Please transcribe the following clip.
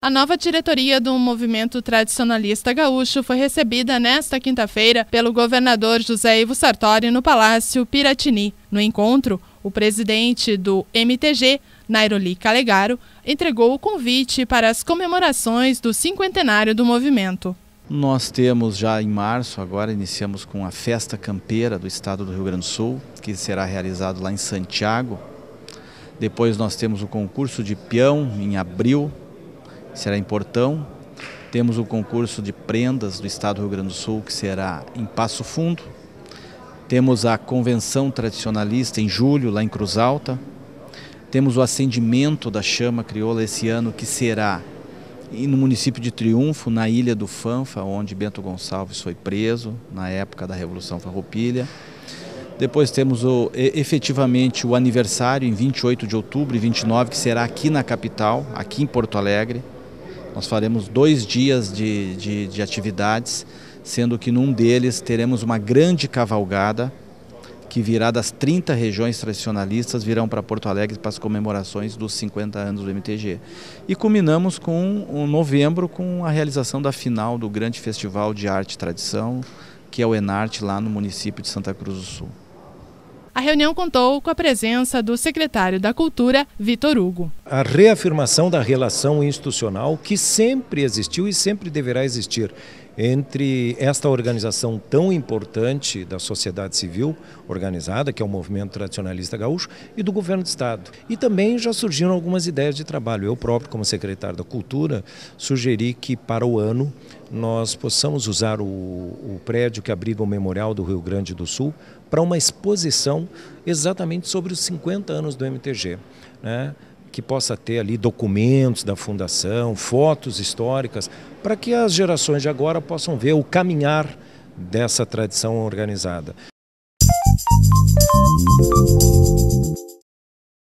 A nova diretoria do movimento tradicionalista gaúcho foi recebida nesta quinta-feira pelo governador José Ivo Sartori no Palácio Piratini. No encontro, o presidente do MTG, Nairoli Calegaro, entregou o convite para as comemorações do cinquentenário do movimento. Nós temos já em março, agora iniciamos com a Festa Campeira do Estado do Rio Grande do Sul, que será realizado lá em Santiago. Depois nós temos o concurso de peão em abril, será em Portão. Temos o concurso de prendas do Estado do Rio Grande do Sul, que será em Passo Fundo. Temos a convenção tradicionalista em julho, lá em Cruz Alta. Temos o acendimento da chama crioula esse ano, que será no município de Triunfo, na ilha do Fanfa, onde Bento Gonçalves foi preso na época da Revolução Farroupilha. Depois temos o, efetivamente o aniversário em 28 de outubro e 29, que será aqui na capital, aqui em Porto Alegre. Nós faremos dois dias de, de, de atividades, sendo que num deles teremos uma grande cavalgada que virá das 30 regiões tradicionalistas, virão para Porto Alegre para as comemorações dos 50 anos do MTG. E culminamos com o novembro com a realização da final do grande festival de arte e tradição, que é o Enarte lá no município de Santa Cruz do Sul. A reunião contou com a presença do secretário da Cultura, Vitor Hugo. A reafirmação da relação institucional que sempre existiu e sempre deverá existir entre esta organização tão importante da sociedade civil organizada, que é o Movimento Tradicionalista Gaúcho, e do governo do Estado. E também já surgiram algumas ideias de trabalho. Eu próprio, como secretário da Cultura, sugeri que para o ano nós possamos usar o, o prédio que abriga o Memorial do Rio Grande do Sul para uma exposição exatamente sobre os 50 anos do MTG. Né? que possa ter ali documentos da fundação, fotos históricas, para que as gerações de agora possam ver o caminhar dessa tradição organizada.